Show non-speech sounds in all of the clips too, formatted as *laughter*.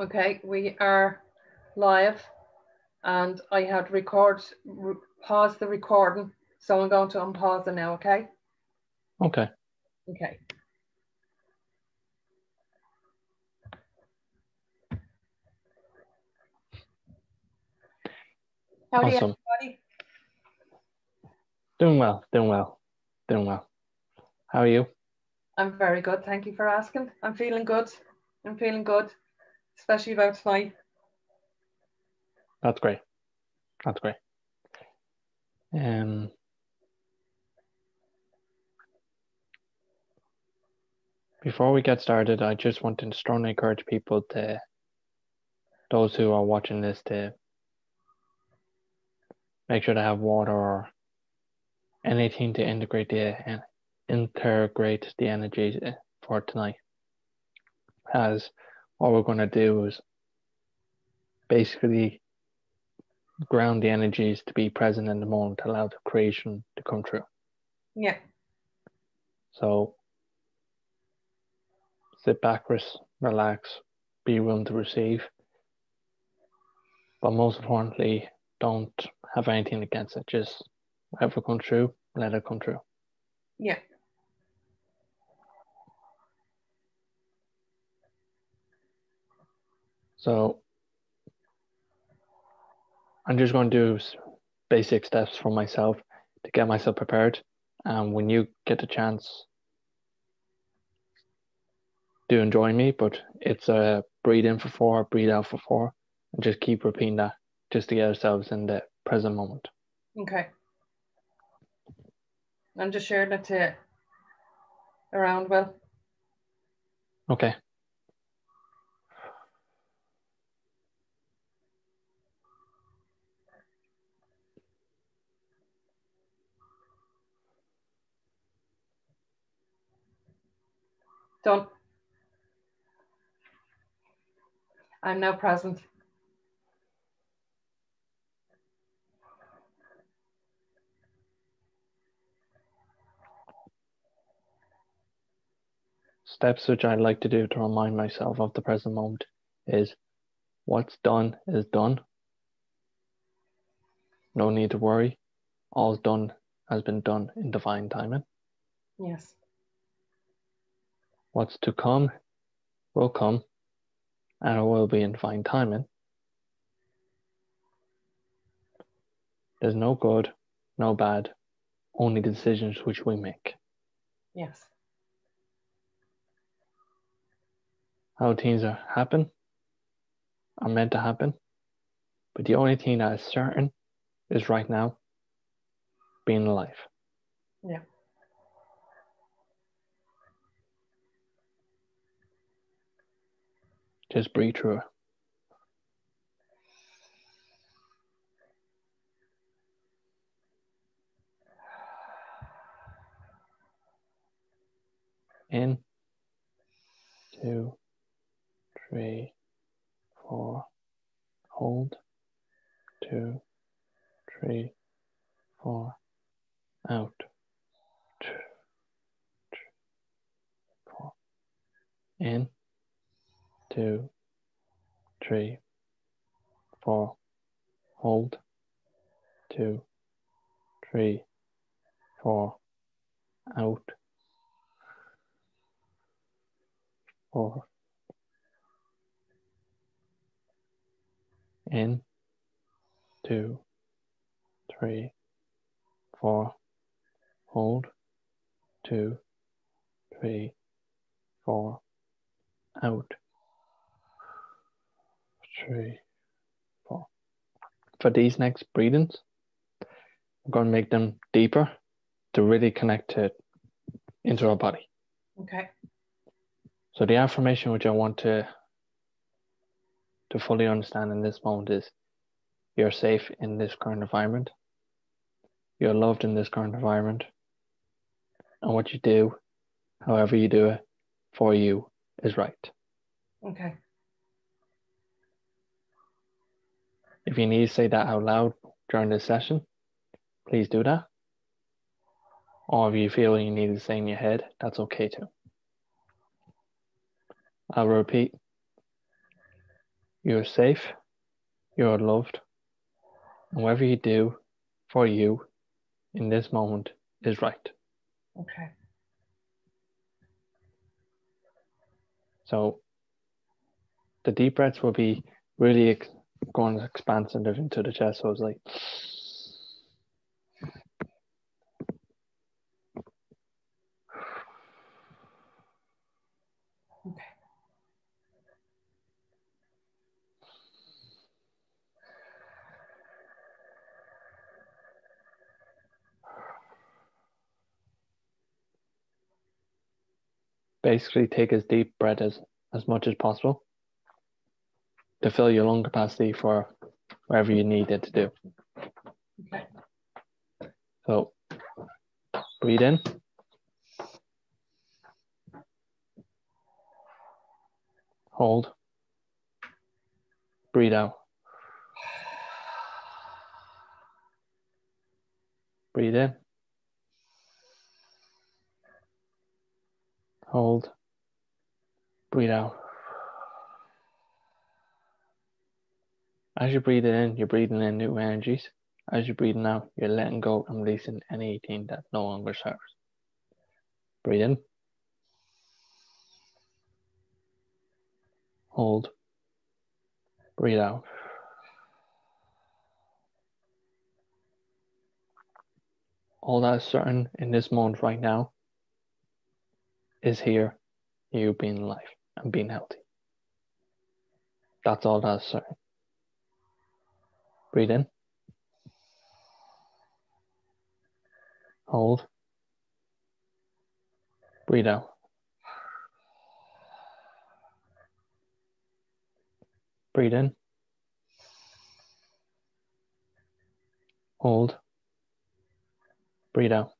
Okay, we are live and I had record, re- pause the recording. So I'm going to unpause it now, okay? Okay. Okay. Howdy, Awesome. everybody. Doing well, doing well, doing well. How are you? I'm very good. Thank you for asking. I'm feeling good. I'm feeling good, especially about tonight. That's great. That's great. Um, before we get started, I just want to strongly encourage people to, those who are watching this, to make sure to have water or anything to integrate the en- integrate the energy uh, for tonight. As what we're going to do is basically ground the energies to be present in the moment, allow the creation to come true. Yeah. So sit back, relax, be willing to receive. But most importantly, don't have anything against it. Just whatever come true, let it come true. Yeah. So I'm just going to do basic steps for myself to get myself prepared. And when you get the chance, do enjoy me, but it's a breathe in for four, breathe out for four, and just keep repeating that just to get ourselves in the present moment. Okay. I'm just sharing it to around, Will. Okay. Done. I'm now present. Steps which I like to do to remind myself of the present moment is what's done is done. No need to worry. All's done has been done in divine timing. Yes. What's to come will come and it will be in fine timing. There's no good, no bad, only the decisions which we make. Yes. How things are happen are meant to happen. But the only thing that is certain is right now being alive. Yeah. Just breathe through it. In, two, three, four. Hold, two, three, four. Out, two, three, four. In, two, three, four. Hold, two, three, four. Out, four. In, two, three, four. Hold, two, three, four. Out, three, four. For these next breathings, I'm going to make them deeper to really connect to into our body. Okay. So the affirmation which I want to to fully understand in this moment is you're safe in this current environment. You're loved in this current environment. And what you do, however you do it, for you is right. Okay. If you need to say that out loud during this session, please do that. Or if you feel you need to say in your head, that's okay too. I'll repeat. You're safe, you're loved, and whatever you do for you in this moment is right. Okay. So the deep breaths will be really going expansive into the chest. So it's like Okay. basically take as deep breath as, as much as possible to fill your lung capacity for wherever you need it to do. Okay. So breathe in. Hold. Breathe out. Breathe in. Hold. Breathe out. As you're breathing in, you're breathing in new energies. As you're breathing out, you're letting go and releasing anything that no longer serves. Breathe in. Hold. Breathe out. All that is certain in this moment right now is here, you being alive and being healthy. That's all that's certain. Breathe in. Hold. Breathe out. Breathe in. Hold. Breathe out.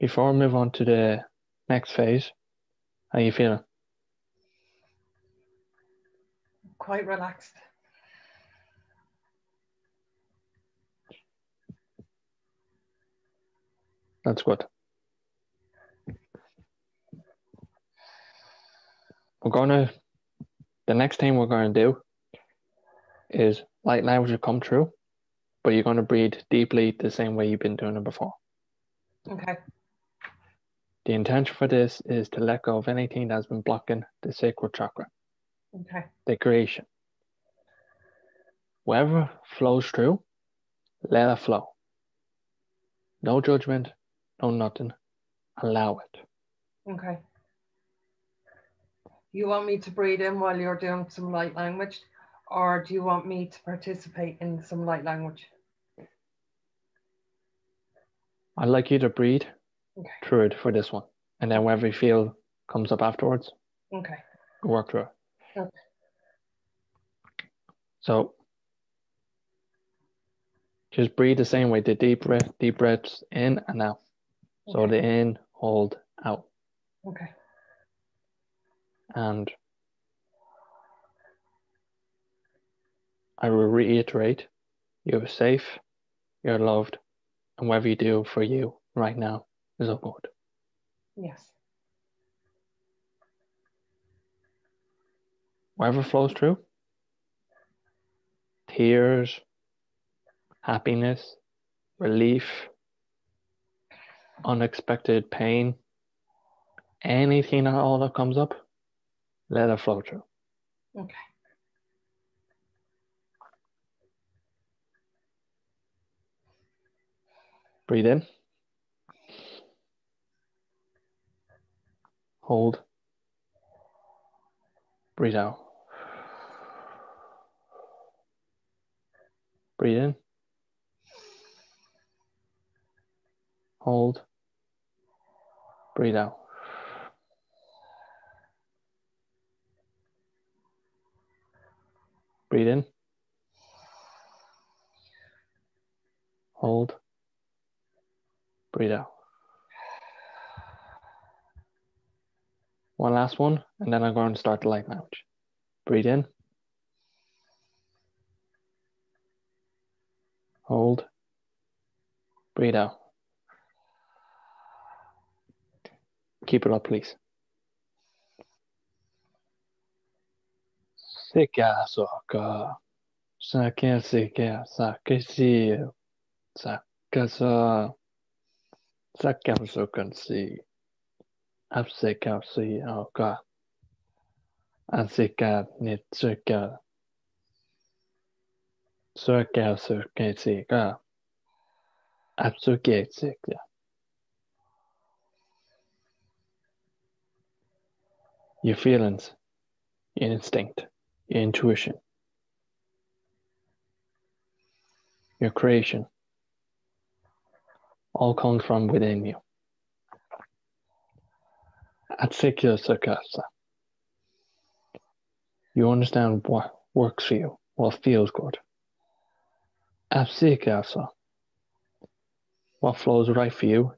Before I move on to the next phase, how are you feeling? Quite relaxed. That's good. We're gonna the next thing we're gonna do is light language will come true, but you're gonna breathe deeply the same way you've been doing it before. Okay. The intention for this is to let go of anything that's been blocking the sacral chakra, Okay. the creation. Whatever flows through, let it flow. No judgment, no nothing. Allow it. Okay. You want me to breathe in while you're doing some light language, or do you want me to participate in some light language? I'd like you to breathe Okay. through it for this one. And then whatever you feel comes up afterwards, Okay. work through it. Okay. So just breathe the same way, the deep breath, deep breaths in and out. So Okay. the in, hold, out. Okay. And I will reiterate, you're safe, you're loved, and whatever you do for you right now is all good. Yes. Whatever flows through, tears, happiness, relief, unexpected pain, anything at all that comes up, let it flow through. Okay. Breathe in. Hold. Breathe out. Breathe in. Hold. Breathe out. Breathe in. Hold. Breathe out. One last one, and then I'm going to start the light language. Breathe in. Hold. Breathe out. Keep it up, please. Sika soka. Apsika si oka. Asika nitsuka. Söka söka sika. Apsuke sika. Your feelings, your instinct, your intuition, your creation all comes from within you. Atsikya Sakasa. You understand what works for you, what feels good. Apsikasa. What flows right for you,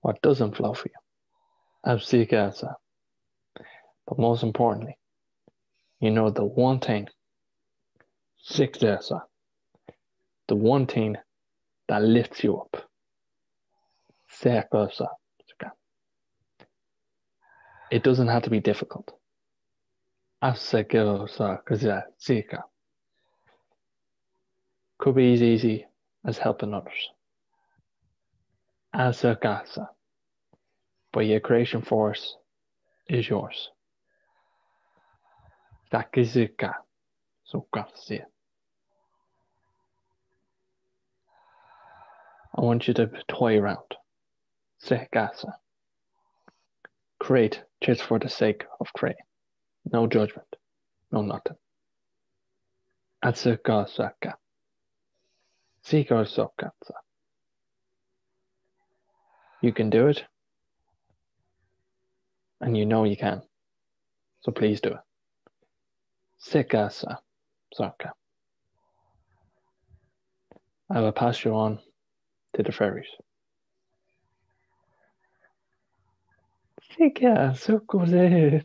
what doesn't flow for you. Apsikasa. But most importantly, you know the one thing, six the one thing that lifts you up. Sekosa. It doesn't have to be difficult. Asekosa sika. Could be as easy as helping others. Asakasa. But your creation force is yours. Takizuka. Sukasi. I want you to toy around. Sekasa. Create just for the sake of creating. No judgment. No nothing. Atsukasaka. Sikosokatsa. You can do it. And you know you can. So please do it. Sikasa. Saka. I will pass you on to the fairies. *laughs* Sika sukuse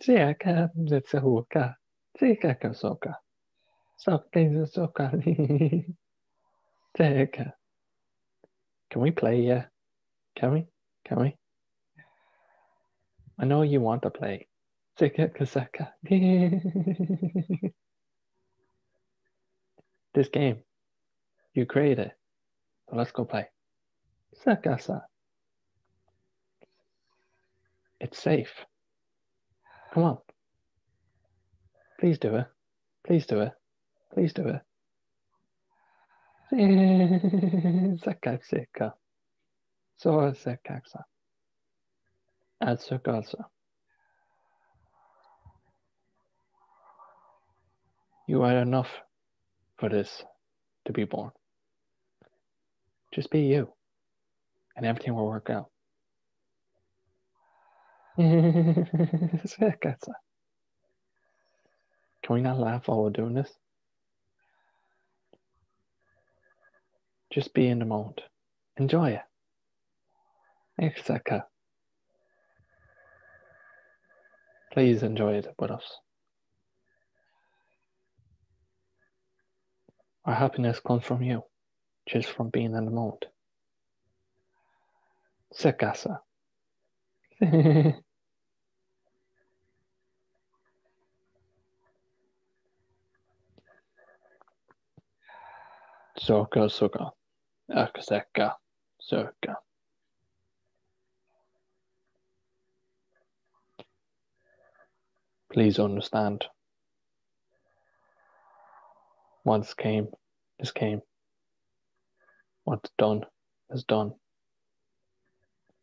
sika zetsuka sika kasoka soka soka *laughs* sika. Can we play? Yeah. Can we? Can we? I know you want to play. Sika kasaka. *laughs* this game, you created. So let's go play. Sakasa. It's safe. Come on. Please do it. Please do it. Please do it. *laughs* Sakatsika. So sakaksa. Atsukasa. You are enough for this to be born. Just be you, and everything will work out. *laughs* Can we not laugh while we're doing this? Just be in the moment. Enjoy it. Exaka. Please enjoy it with us. Our happiness comes from you, just from being in the moment. Sekasa. Soka soka. Akaseka. Soka. Please understand. Once came is came. What's done is done.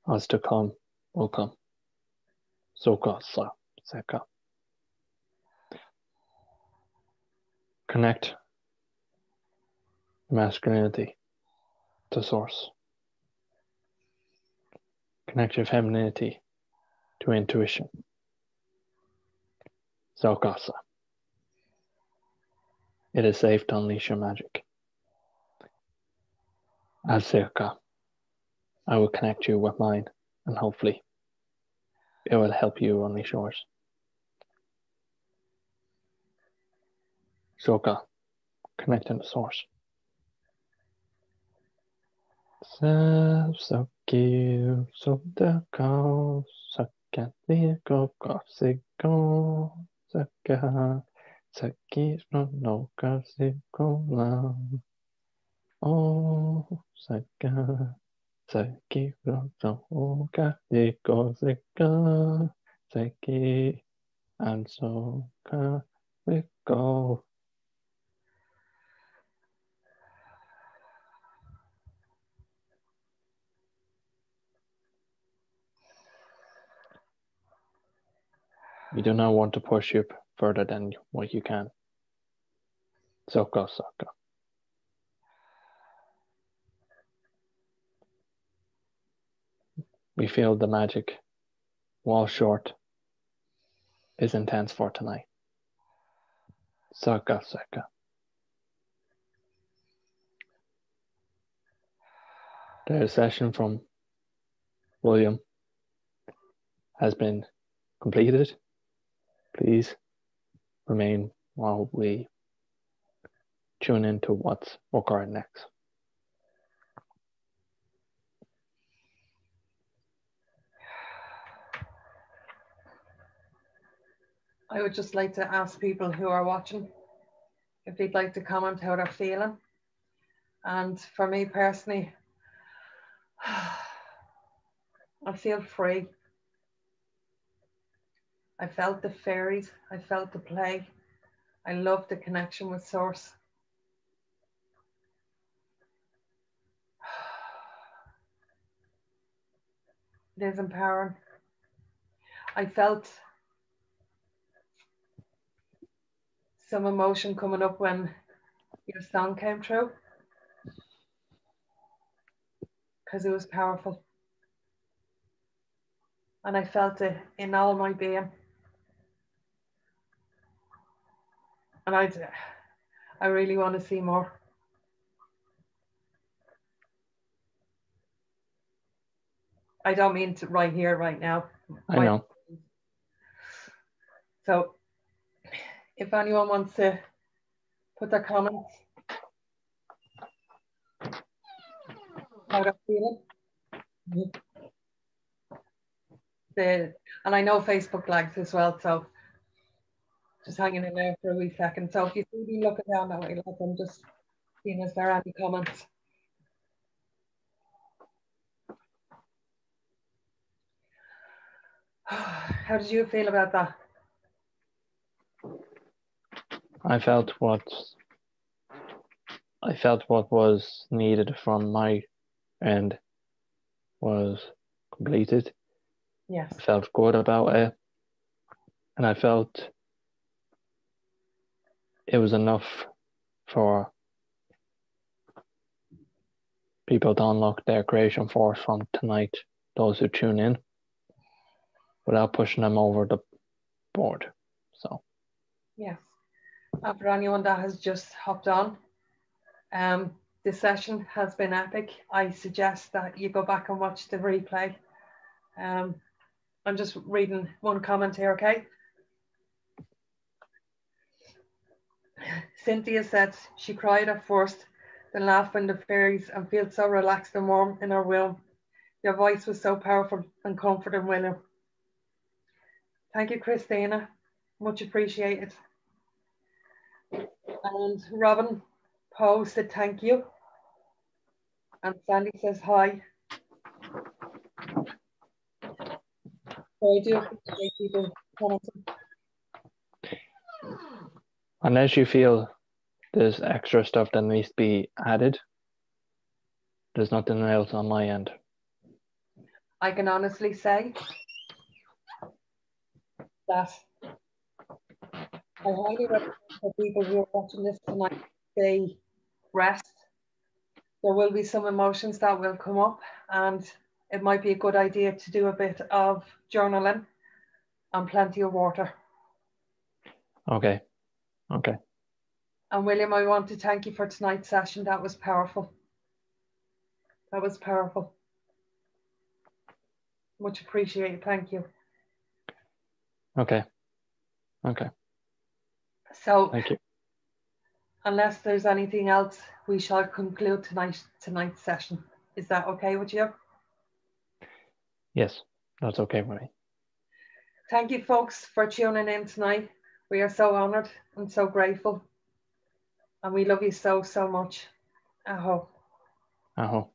What's to come will come. Soka sa seka. Connect masculinity to source. Connect your femininity to intuition. Saukasa. It is safe to unleash your magic. As I will connect you with mine and hopefully it will help you unleash yours. Soka, connecting the source. So, so Sakir sota ka sakati ko kapsiko saka sakir no kapsiko la. Oh, saka sakir no kapsiko saka saki and so ka we go. We do not want to push you further than what you can. Soko Soko. We feel the magic, while short, is intense for tonight. Saka Saka. The session from William has been completed. Please remain while we tune into what's occurring next. I would just like to ask people who are watching if they'd like to comment how they're feeling. And for me personally, *sighs* I feel free. I felt the fairies, I felt the play. I love the connection with Source. *sighs* It is empowering. I felt some emotion coming up when your song came through because it was powerful. And I felt it in all my being. And I, I really want to see more. I don't mean to right here, right now. I know. So if anyone wants to put their comments. How they're feeling. The, and I know Facebook lags as well, so just hanging in there for a wee second. So if you see me looking down that way, like I'm just seeing if there are any comments. *sighs* How did you feel about that? I felt what I felt what was needed from my end was completed. Yes. I felt good about it. And I felt it was enough for people to unlock their creation force from tonight, those who tune in, without pushing them over the board. So, yes. For anyone that has just hopped on, um, this session has been epic. I suggest that you go back and watch the replay. Um, I'm just reading one comment here, okay? Cynthia said she cried at first, then laughed when the fairies and felt so relaxed and warm in her womb. Your voice was so powerful and comforting, William. Thank you, Christina. Much appreciated. And Robin Poe said thank you. And Sandy says hi. So I do appreciate people commenting. unless you feel there's extra stuff that needs to be added, there's nothing else on my end. I can honestly say that I highly recommend for people who are watching this tonight, they rest. There will be some emotions that will come up, and it might be a good idea to do a bit of journaling and plenty of water. Okay. Okay. And William, I want to thank you for tonight's session. That was powerful. That was powerful. Much appreciated. Thank you. Okay. Okay. So, Thank you. unless there's anything else, we shall conclude tonight tonight's session. Is that okay with you? Yes, that's okay with me. Thank you, folks, for tuning in tonight. We are so honoured and so grateful. And we love you so, so much. Aho. Aho.